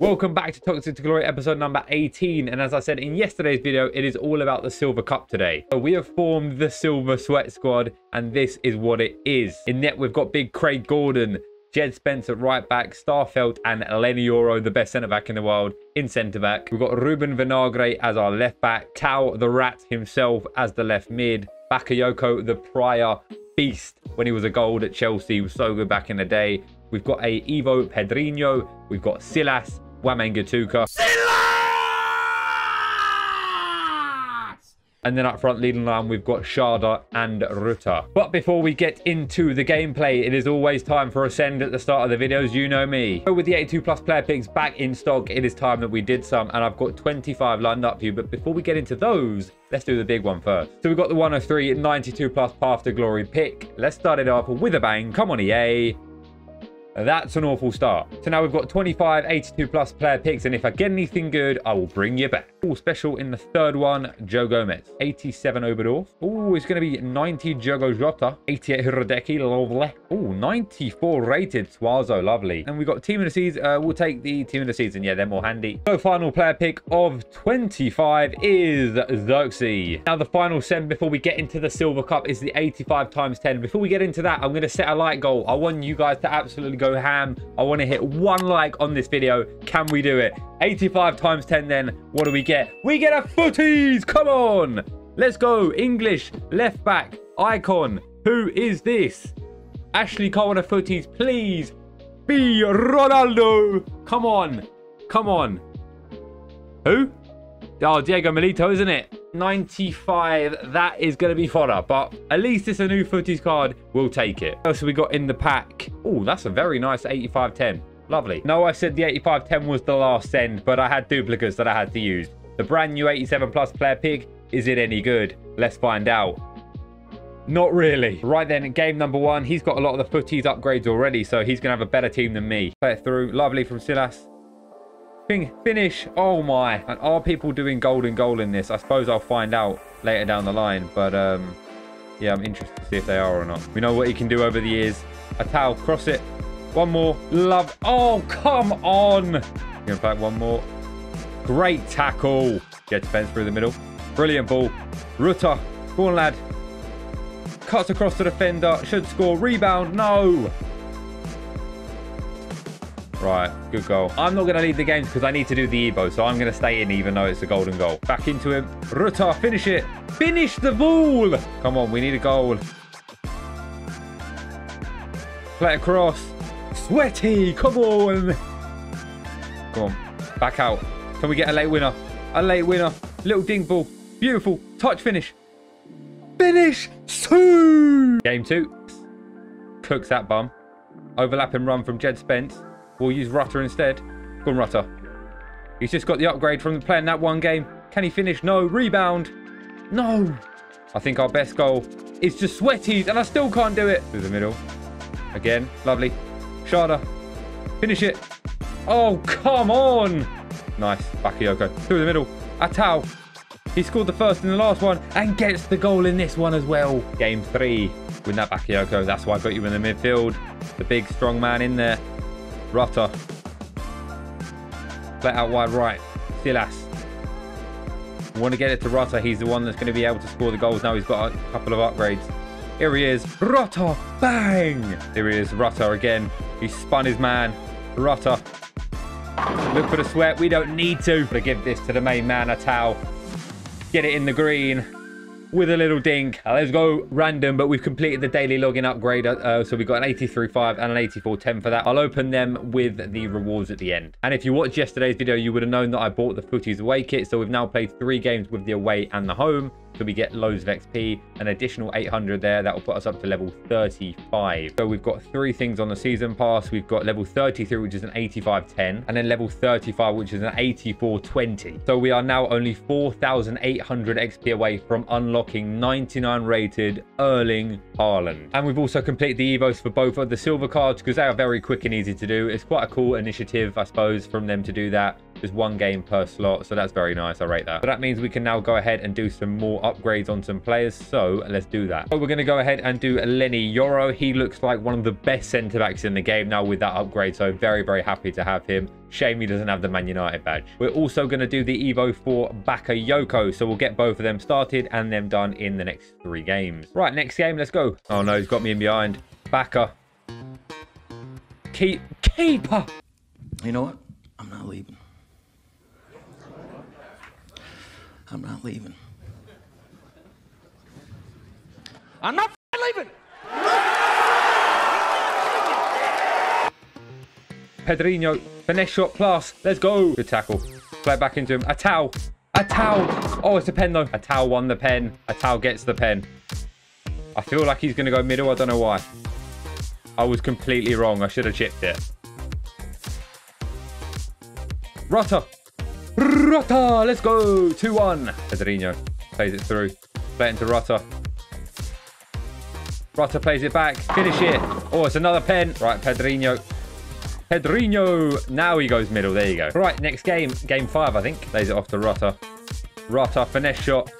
Welcome back to Toxic to Glory episode number 18 and as I said in yesterday's video it is all about the Silver Cup today. So we have formed the Silver Sweat Squad and this is what it is. In net we've got big Craig Gordon, Jed Spence at right back, Starfelt and Leny Yoro, the best centre back in the world, in centre back. We've got Ruben Vinagre as our left back, Tao the Rat himself as the left mid, Bakayoko the prior beast when he was a gold at Chelsea. He was so good back in the day. We've got a Ivo Pedrinho. We've got Silas Wamangituka. And then up front, leading line, we've got Sharda and Rutter. But before we get into the gameplay, it is always time for a send at the start of the videos. You know me. So with the 82 plus player picks back in stock, it is time that we did some. And I've got 25 lined up for you. But before we get into those, let's do the big one first. So we've got the 103 92 plus Path to Glory pick. Let's start it off with a bang. Come on, EA. That's an awful start. So now we've got 25 82 plus player picks, and if I get anything good, I will bring you back. All special in the third one, Joe Gomez. 87 Oberdorf. Oh, it's going to be 90 Diogo Jota. 88 Hradecky, lovely. Oh, 94 rated Suazo, lovely. And we've got team of the season. Uh, we'll take the team of the season. Yeah, they're more handy. So final player pick of 25 is Xerxes. Now the final send before we get into the Silver Cup is the 85 times 10. Before we get into that, I'm going to set a light goal. I want you guys to absolutely go ham. I want to hit one like on this video. Can we do it? 85 times 10 then. What do we get? We get a futties. Come on. Let's go. English left back icon. Who is this? Ashley Cole on a futties. Please be Ronaldo. Come on. Come on. Who? Oh, Diego Milito, isn't it? 95. That is going to be fodder, but at least it's a new futties card. We'll take it. What else we got in the pack? Oh, that's a very nice 85-10. Lovely. No, I said the 85-10 was the last send, but I had duplicates that I had to use. The brand new 87 plus player pick, is it any good? Let's find out. Not really. Right then, game number one. He's got a lot of the footies upgrades already, so he's going to have a better team than me. Play it through. Lovely from Silas. Finish. Oh my. And are people doing golden goal in this? I suppose I'll find out later down the line. But um, yeah, I'm interested to see if they are or not. We know what he can do over the years. A towel. Cross it. One more. Love. Oh, come on. Going back one more. Great tackle. Gets defense through the middle. Brilliant ball. Rutter. Go on, lad. Cuts across the defender. Should score. Rebound. No. Right, good goal. I'm not going to lead the games because I need to do the Evo, so I'm going to stay in even though it's a golden goal. Back into him. Rutter, finish it. Finish the ball. Come on, we need a goal. Play across. Sweaty, come on. Come on, back out. Can we get a late winner? A late winner. Little ding ball. Beautiful. Touch finish. Finish. Two. Game two. Cooks that bum. Overlapping run from Jed Spence. We'll use Rutter instead. Go on, Rutter. He's just got the upgrade from the playing that one game. Can he finish? No. Rebound. No. I think our best goal is just Sweaties, and I still can't do it. Through the middle. Again. Lovely. Sharda. Finish it. Oh, come on. Nice. Bakayoko. Through the middle. Atao. He scored the first and the last one and gets the goal in this one as well. Game three. Win that Bakayoko. That's why I got you in the midfield. The big, strong man in there. Rutter. Let out wide right. Silas. want to get it to Rutter. He's the one that's going to be able to score the goals. Now he's got a couple of upgrades. Here he is. Rutter. Bang. Here he is. Rutter again. He spun his man. Rutter. Look for the sweat. We don't need to. But give this to the main man, Atao. Get it in the green with a little ding. Uh, let's go random, but we've completed the daily login upgrade. Uh, so we've got an 83.5 and an 84.10 for that. I'll open them with the rewards at the end. And if you watched yesterday's video, you would have known that I bought the Futties away kit. So we've now played three games with the away and the home. So we get loads of XP, an additional 800 there. That will put us up to level 35. So we've got three things on the season pass. We've got level 33, which is an 8510, and then level 35, which is an 8420. So we are now only 4,800 XP away from unlocking 99 rated Erling Haaland. And we've also completed the Evos for both of the silver cards because they are very quick and easy to do. It's quite a cool initiative, I suppose, from them to do that. Just one game per slot. So that's very nice. I rate that. So that means we can now go ahead and do some more upgrades on some players. So let's do that. So we're going to go ahead and do Leny Yoro. He looks like one of the best centre backs in the game now with that upgrade. So very, very happy to have him. Shame he doesn't have the Man United badge. We're also going to do the Evo for Bakayoko. So we'll get both of them started and them done in the next three games. Right, next game. Let's go. Oh no, he's got me in behind. Baka. Keep keeper. You know what? I'm not leaving. I'm not leaving. I'm not leaving. Pedrinho, finesse shot plus. Let's go. Good tackle. Play back into him. A towel. A towel. Oh, it's a pen though. A towel won the pen. A towel gets the pen. I feel like he's going to go middle. I don't know why. I was completely wrong. I should have chipped it. Rota. Rota. Let's go. 2-1. Pedrinho plays it through. Play it into Rota. Rota plays it back. Finish it. Oh, it's another pen. Right, Pedrinho. Pedrinho. Now he goes middle. There you go. Right, next game. Game five, I think. Lays it off to Rota. Rota, finesse shot.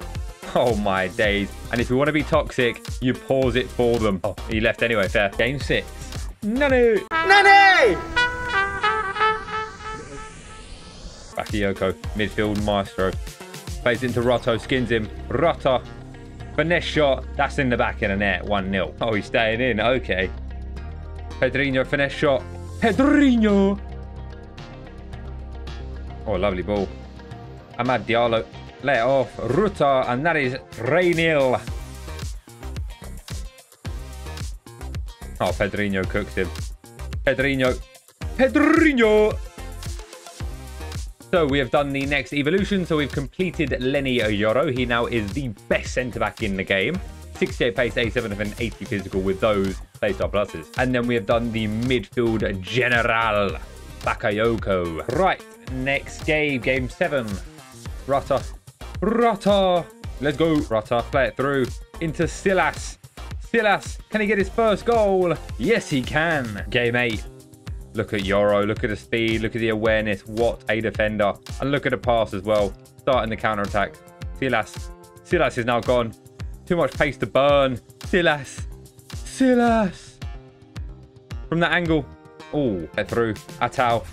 Oh, my days. And if you want to be toxic, you pause it for them. Oh, he left anyway. Fair. Game six. Nanu. Nani! Bakayoko, midfield maestro. Plays into Rotto, skins him. Rota. Finesse shot. That's in the back of the net. 1-0. Oh, he's staying in. Okay. Pedrinho, finesse shot. Pedrinho. Oh, lovely ball. Ahmad Diallo. Let off. Rutter. And that is 3-0. Oh, Pedrinho cooks him. Pedrinho. Pedrinho. So we have done the next evolution. So we've completed Leny Yoro. He now is the best centre-back in the game. 68 pace, 87 and 80 physical with those playstyle pluses. And then we have done the midfield general, Bakayoko. Right, next game, game seven. Rata. Rata. Let's go. Rata, play it through into Silas. Silas, can he get his first goal? Yes, he can. Game eight. Look at Yoro. Look at the speed. Look at the awareness. What a defender. And look at the pass as well. Starting the counter attack. Silas. Silas is now gone. Too much pace to burn. Silas. Silas. From that angle. Oh, get through. Atau.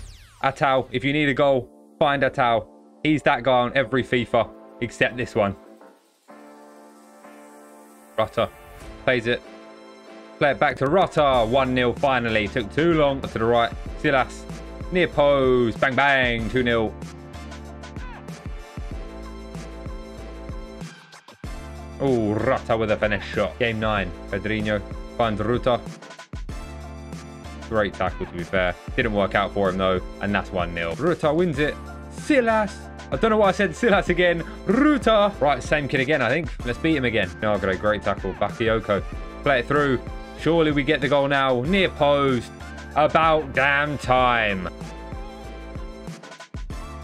Atau. If you need a goal, find Atau. He's that guy on every FIFA except this one. Rutter. Plays it. Play it back to Rota. 1-0 finally. Took too long. To the right. Silas. Near post. Bang, bang. 2-0. Oh, Rota with a finish shot. Game 9. Pedrinho finds Rutter. Great tackle, to be fair. Didn't work out for him, though. And that's 1-0. Rutter wins it. Silas. I don't know why I said Silas again. Rutter. Right, same kid again, I think. Let's beat him again. Oh, a great tackle. Bakayoko. Play it through. Surely we get the goal now. Near post. About damn time.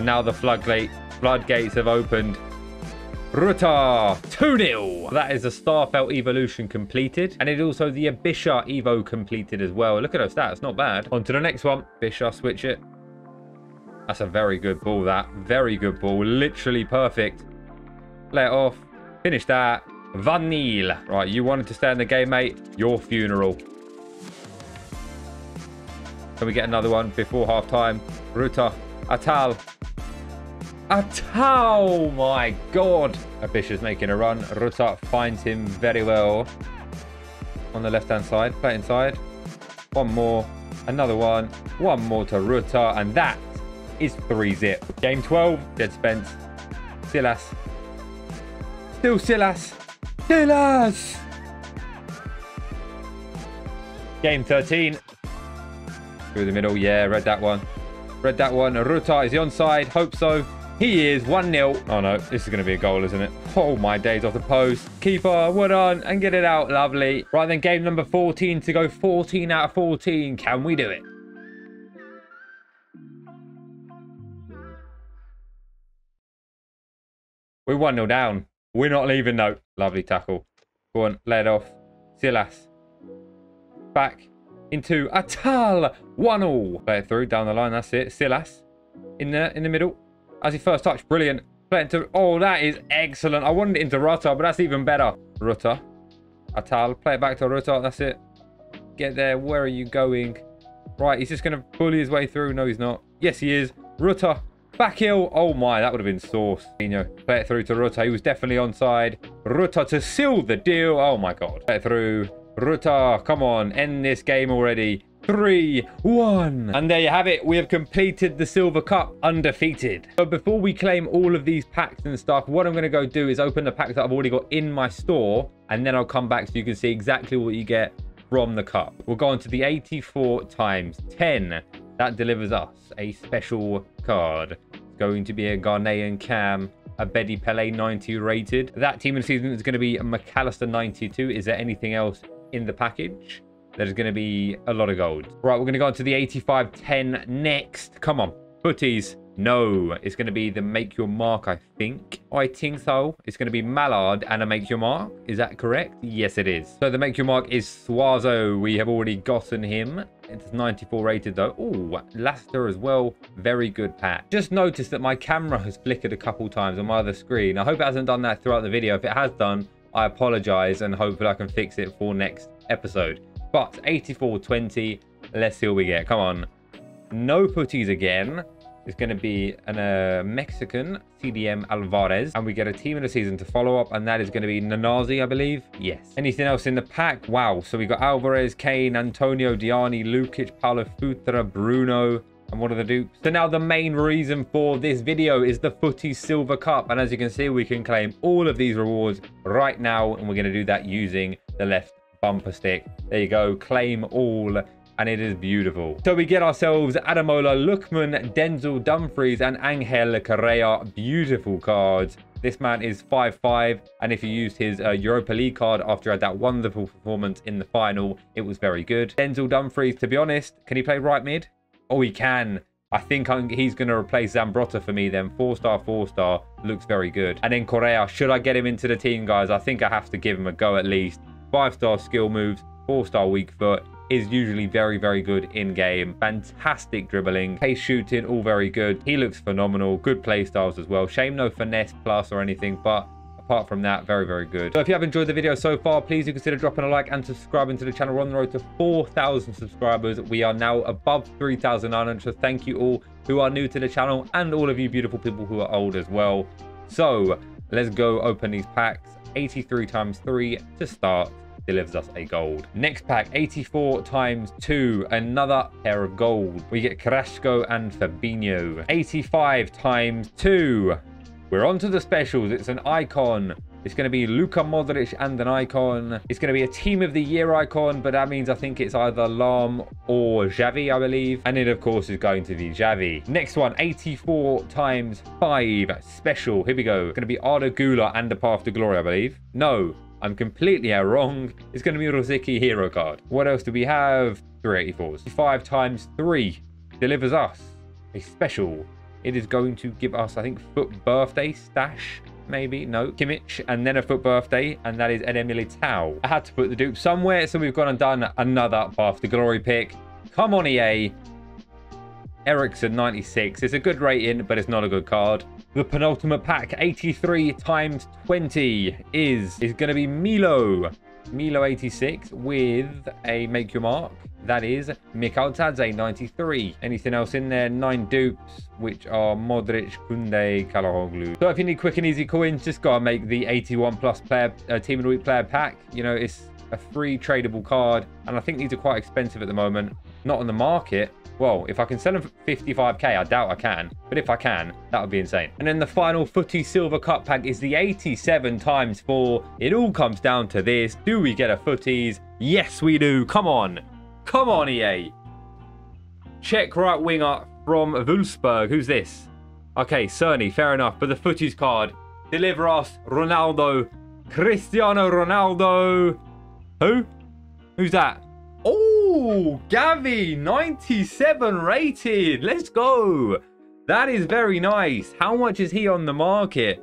Now the floodgate, floodgates have opened. Rutter 2-0. That is the Starfelt evolution completed. And it also the Abisha Evo completed as well. Look at those stats. Not bad. On to the next one. Bisha, switch it. That's a very good ball, that. Very good ball. Literally perfect. Let off. Finish that. Vanille. Right, you wanted to stay in the game, mate. Your funeral. Can we get another one before half time? Rutter. Atal. Atal! My God. Abisha's making a run. Rutter finds him very well. On the left-hand side. Play inside. One more. Another one. One more to Rutter. And that is 3-zip. Game 12. Jed Spence. Silas. Still Silas. Silas! Game 13. Through the middle. Yeah, read that one. Read that one. Rutter, is he onside? Hope so. He is 1-0. Oh, no. This is going to be a goal, isn't it? Oh, my days off the post. Keeper, well done. And get it out. Lovely. Right, then game number 14 to go 14 out of 14. Can we do it? We're 1-0 down. We're not leaving, though. Lovely tackle. Go on, let off. Silas. Back into Atal. 1-0. Play it through, down the line. That's it. Silas. in there, in the middle. As he first touch, brilliant. Play into, oh, that is excellent. I wanted it into Rutter, but that's even better. Rutter. Atal, play it back to Rutter, that's it. Get there, where are you going? Right, he's just going to bully his way through. No, he's not. Yes, he is. Rutter, back heel. Oh my, that would have been sauce. Pino, play it through to Rutter. He was definitely onside. Rutter to seal the deal. Oh my god. Play it through. Rutter, come on, end this game already. Three, one. And there you have it. We have completed the Silver Cup undefeated. But before we claim all of these packs and stuff, what I'm going to go do is open the packs that I've already got in my store. And then I'll come back so you can see exactly what you get from the cup. We'll go on to the 84 times 10. That delivers us a special card. Going to be a Ghanaian Cam Abedi Pele 90 rated. That team in the season is going to be McAllister 92. Is there anything else in the package? There's going to be a lot of gold. Right, we're going to go on to the 85-10 next. Come on, futties. No, it's going to be the Make Your Mark, I think. I think so. It's going to be Mallard and a Make Your Mark. Is that correct? Yes, it is. So the Make Your Mark is Suazo. We have already gotten him. It's 94 rated though. Oh, Laster as well. Very good pack. Just noticed that my camera has flickered a couple times on my other screen. I hope it hasn't done that throughout the video. If it has done, I apologize and hopefully I can fix it for next episode. But 84.20, let's see what we get. Come on. No futties again. It's going to be an uh, Mexican, CDM Alvarez. And we get a team of the season to follow up. And that is going to be Nanazi, I believe. Yes. Anything else in the pack? Wow. So we got Alvarez, Kane, Antonio, Diani, Lukic, Paulo Futre, Bruno, and one of the dupes. So now the main reason for this video is the Footy Silver Cup. And as you can see, we can claim all of these rewards right now. And we're going to do that using the left bumper stick. There you go. Claim all. And it is beautiful. So we get ourselves Ademola Lookman, Denzel Dumfries, and Angel Correa. Beautiful cards. This man is 5-5, and if you used his uh, Europa League card after had that wonderful performance in the final, it was very good. Denzel Dumfries, to be honest, can he play right mid? Oh, he can. I think I'm, he's going to replace Zambrotta for me then. Four star, four star. Looks very good. And then Correa, should I get him into the team, guys? I think I have to give him a go at least. Five star skill moves, four star weak foot. Is usually very, very good in game. Fantastic dribbling, pace shooting, all very good. He looks phenomenal. Good play styles as well. Shame no finesse plus or anything, but apart from that, very, very good. So if you have enjoyed the video so far, please do consider dropping a like and subscribing to the channel. We're on the road to 4,000 subscribers. We are now above 3,900. So thank you all who are new to the channel and all of you beautiful people who are old as well. So let's go open these packs. 83 times 3 to start delivers us a gold. Next pack, 84 times 2, another pair of gold. We get Carrasco and Fabinho. 85 times 2. We're on to the specials. It's an icon. It's going to be Luka Modric and an icon. It's going to be a team of the year icon, but that means I think it's either Lahm or Xavi, I believe. And it, of course, is going to be Xavi. Next one, 84 times 5 special. Here we go. It's going to be Arda Güler and the Path to Glory, I believe. No, I'm completely wrong. It's going to be Rosicky hero card. What else do we have? 384s. 5 times 3 delivers us a special. It is going to give us, I think, FUT birthday stash maybe. No, Kimmich, and then a FUT birthday, and that is Eder Militao. I had to put the dupe somewhere, so we've gone and done another Path to Glory pick. Come on, EA. Eriksen 96. It's a good rating, but it's not a good card. The penultimate pack, 83 times 20, is, is going to be Milo. Milo 86 with a Make Your Mark. That is Mikautadze 93. Anything else in there? Nine dupes, which are Modric, Kunde, Calhanoglu. So if you need quick and easy coins, just gotta make the 81 plus player uh, Team of the Week player pack. You know, it's a free tradable card. And I think these are quite expensive at the moment. Not on the market. Well, if I can sell them for 55k, I doubt I can. But if I can, that would be insane. And then the final Footy Silver Cup pack is the 87 times 4. It all comes down to this. Do we get a Futties? Yes, we do. Come on. Come on, EA. Czech right winger from Wolfsburg. Who's this? Okay, Cerny, fair enough. But the Futties card. Deliver us Ronaldo. Cristiano Ronaldo. Who? Who's that? Oh, Gavi, 97 rated. Let's go. That is very nice. How much is he on the market?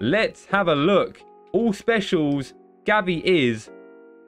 Let's have a look. All specials, Gavi is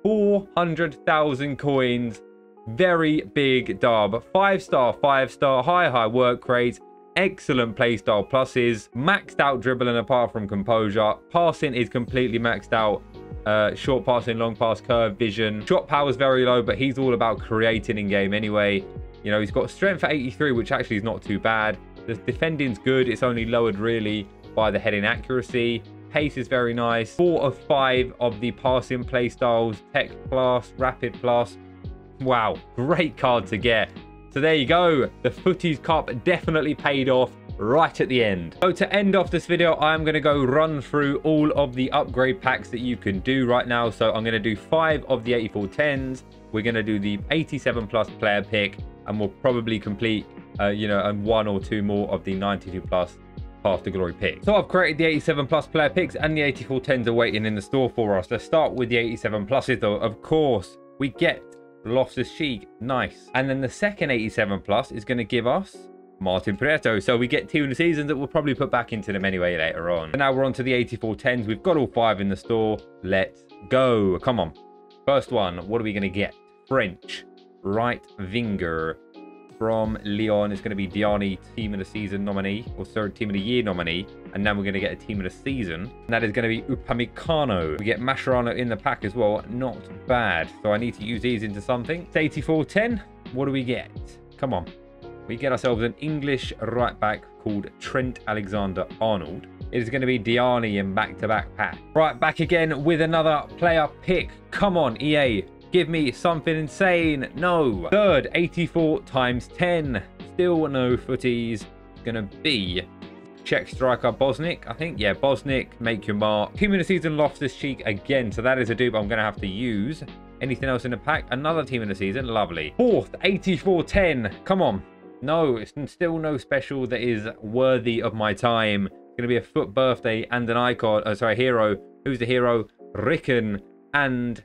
400,000 coins. Very big dub. Five star, five star, high, high work rate. excellent playstyle pluses. Maxed out dribbling apart from composure. Passing is completely maxed out. Uh, short passing, long pass, curve, vision. Shot power is very low, but he's all about creating in game anyway. You know, he's got strength at 83, which actually is not too bad. The defending's good. It's only lowered really by the heading accuracy. Pace is very nice. Four of five of the passing play styles. Tech plus, rapid plus. Wow, great card to get. So there you go. The Futties Cup definitely paid off right at the end. So to end off this video, I'm going to go run through all of the upgrade packs that you can do right now. So I'm going to do five of the 8410s. We're going to do the 87 plus player pick and we'll probably complete, uh, you know, and one or two more of the 92 plus Path to Glory pick. So I've created the 87 plus player picks and the 8410s are waiting in the store for us. Let's start with the 87 pluses though. Of course, we get Loftus Cheek. Nice. And then the second 87 plus is going to give us Martin Prieto. So we get two in the season that we'll probably put back into them anyway later on. And now we're on to the 8410s. We've got all five in the store. Let's go. Come on. First one. What are we going to get? French. Right Vinger from Lyon is going to be Diani Team of the Season nominee, or third Team of the Year nominee. And then we're going to get a Team of the Season. And that is going to be Upamecano. We get Mascherano in the pack as well. Not bad. So I need to use these into something. It's 84-10. What do we get? Come on. We get ourselves an English right back called Trent Alexander-Arnold. It is going to be Diani in back-to-back pack. Right, back again with another player pick. Come on, EA. Give me something insane. No. Third, 84 times 10. Still no futties. Gonna be Czech striker Bosnic, I think. Yeah, Bosnic, make your mark. Team in the season, Loftus Cheek again. So that is a dupe I'm going to have to use. Anything else in the pack? Another team in the season. Lovely. Fourth, 84-10. Come on. No, it's still no special that is worthy of my time. It's Going to be a FUT birthday and an icon. Oh, sorry, hero. Who's the hero? Ricken and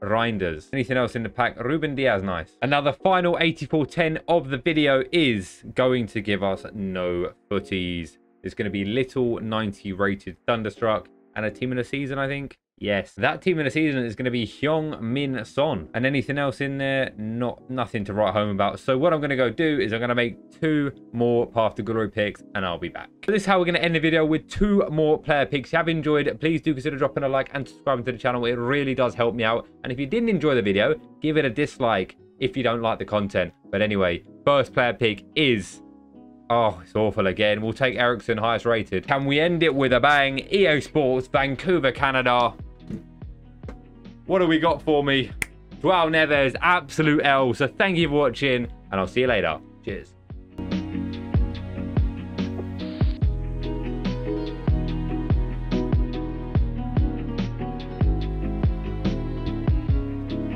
Reinders. Anything else in the pack? Ruben Dias, nice. Another final 84-10 of the video is going to give us no futties. It's going to be Little 90 rated Thunderstruck and a team in the season, I think. Yes, that team in the season is going to be Heung Min Son. And anything else in there? Not nothing to write home about. So what I'm going to go do is I'm going to make two more Path to Glory picks and I'll be back. So this is how we're going to end the video with two more player picks. If you have enjoyed, please do consider dropping a like and subscribing to the channel. It really does help me out. And if you didn't enjoy the video, give it a dislike if you don't like the content. But anyway, first player pick is Oh, it's awful again. We'll take Eriksen highest rated. Can we end it with a bang? EA Sports, Vancouver, Canada. What have we got for me? Joao Neves, absolute L. So thank you for watching, and I'll see you later. Cheers.